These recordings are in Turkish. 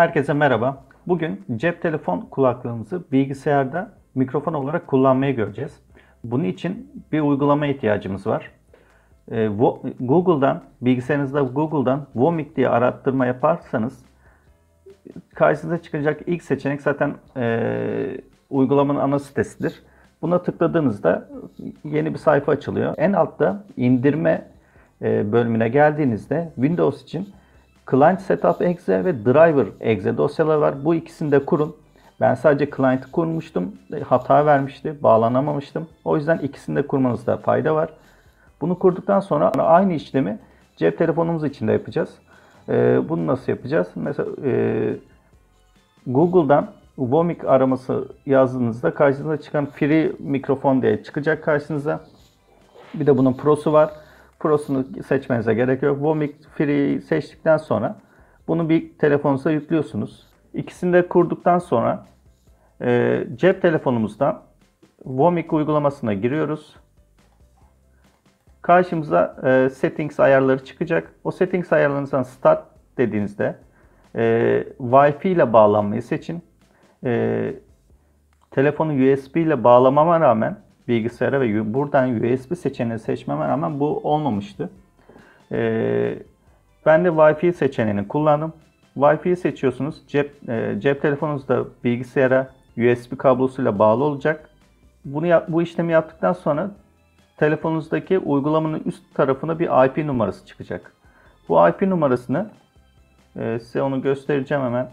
Herkese merhaba. Bugün cep telefon kulaklığımızı bilgisayarda mikrofon olarak kullanmayı göreceğiz. Bunun için bir uygulama ihtiyacımız var. Ee, Google'dan, bilgisayarınızda Google'dan Vomik diye arattırma yaparsanız karşınıza çıkacak ilk seçenek zaten e, uygulamanın ana sitesidir. Buna tıkladığınızda yeni bir sayfa açılıyor. En altta indirme e, bölümüne geldiğinizde Windows için Client Setup Exe ve Driver Exe dosyaları var. Bu ikisini de kurun. Ben sadece client'ı kurmuştum. Hata vermişti. Bağlanamamıştım. O yüzden ikisini de kurmanızda fayda var. Bunu kurduktan sonra aynı işlemi cep telefonumuz için de yapacağız. Ee, bunu nasıl yapacağız? Mesela e, Google'dan Vomik araması yazdığınızda karşınıza çıkan free mikrofon diye çıkacak karşınıza. Bir de bunun Pro'su var. Pro'sunu seçmenize gerek yok. Vomik Free'yi seçtikten sonra bunu bir telefonunuza yüklüyorsunuz. İkisini de kurduktan sonra e, cep telefonumuzdan Vomik uygulamasına giriyoruz. Karşımıza e, settings ayarları çıkacak. O settings ayarlarınızdan start dediğinizde e, Wi-Fi ile bağlanmayı seçin. E, telefonu USB ile bağlamama rağmen bilgisayara ve buradan USB seçeneğini seçmeme rağmen bu olmamıştı. E, ben de Wi-Fi seçeneğini kullandım. Wi-Fi'yi seçiyorsunuz. Cep, e, cep telefonunuz da bilgisayara USB kablosuyla bağlı olacak. Bunu yap, bu işlemi yaptıktan sonra telefonunuzdaki uygulamanın üst tarafına bir IP numarası çıkacak. Bu IP numarasını e, size onu göstereceğim hemen.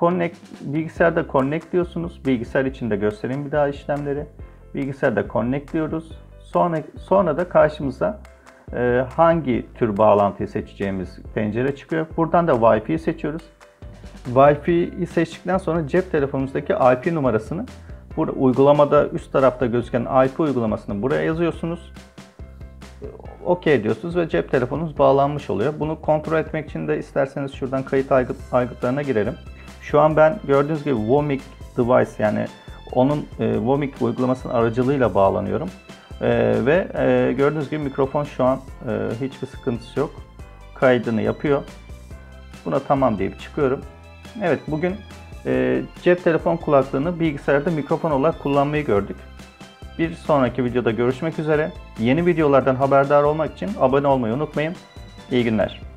Connect, bilgisayarda connect diyorsunuz. Bilgisayar içinde göstereyim bir daha işlemleri. Bilgisayarda connect diyoruz. Sonra, sonra da karşımıza e, hangi tür bağlantıyı seçeceğimiz pencere çıkıyor. Buradan da Wi-Fi'yi seçiyoruz. Wi-Fi'yi seçtikten sonra cep telefonumuzdaki IP numarasını burada uygulamada üst tarafta gözüken IP uygulamasını buraya yazıyorsunuz. OK diyorsunuz ve cep telefonunuz bağlanmış oluyor. Bunu kontrol etmek için de isterseniz şuradan kayıt aygıt, aygıtlarına girelim. Şu an ben gördüğünüz gibi Vomik device yani onun e, Vomik uygulamasının aracılığıyla bağlanıyorum. E, ve e, gördüğünüz gibi mikrofon şu an e, hiçbir sıkıntısı yok. Kaydını yapıyor. Buna tamam deyip çıkıyorum. Evet bugün e, cep telefon kulaklığını bilgisayarda mikrofon olarak kullanmayı gördük. Bir sonraki videoda görüşmek üzere. Yeni videolardan haberdar olmak için abone olmayı unutmayın. İyi günler.